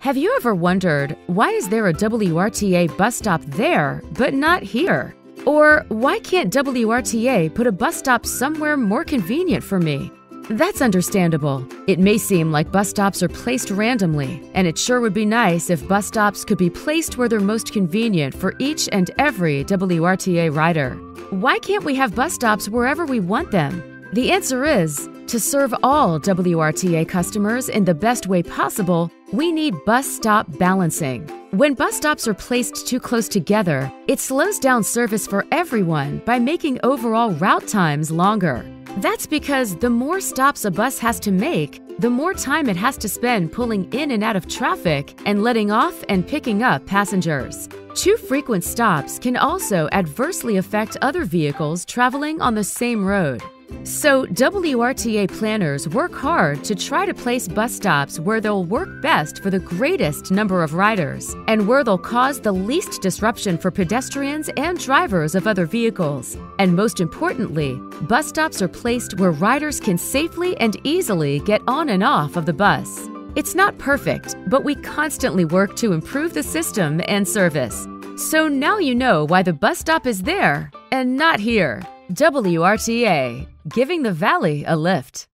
Have you ever wondered why is there a WRTA bus stop there but not here? Or why can't WRTA put a bus stop somewhere more convenient for me? That's understandable. It may seem like bus stops are placed randomly, and it sure would be nice if bus stops could be placed where they're most convenient for each and every WRTA rider. Why can't we have bus stops wherever we want them? The answer is to serve all WRTA customers in the best way possible, we need bus stop balancing. When bus stops are placed too close together, it slows down service for everyone by making overall route times longer. That's because the more stops a bus has to make, the more time it has to spend pulling in and out of traffic and letting off and picking up passengers. Too frequent stops can also adversely affect other vehicles traveling on the same road. So, WRTA planners work hard to try to place bus stops where they'll work best for the greatest number of riders and where they'll cause the least disruption for pedestrians and drivers of other vehicles. And most importantly, bus stops are placed where riders can safely and easily get on and off of the bus. It's not perfect, but we constantly work to improve the system and service. So now you know why the bus stop is there and not here. WRTA, giving the Valley a lift.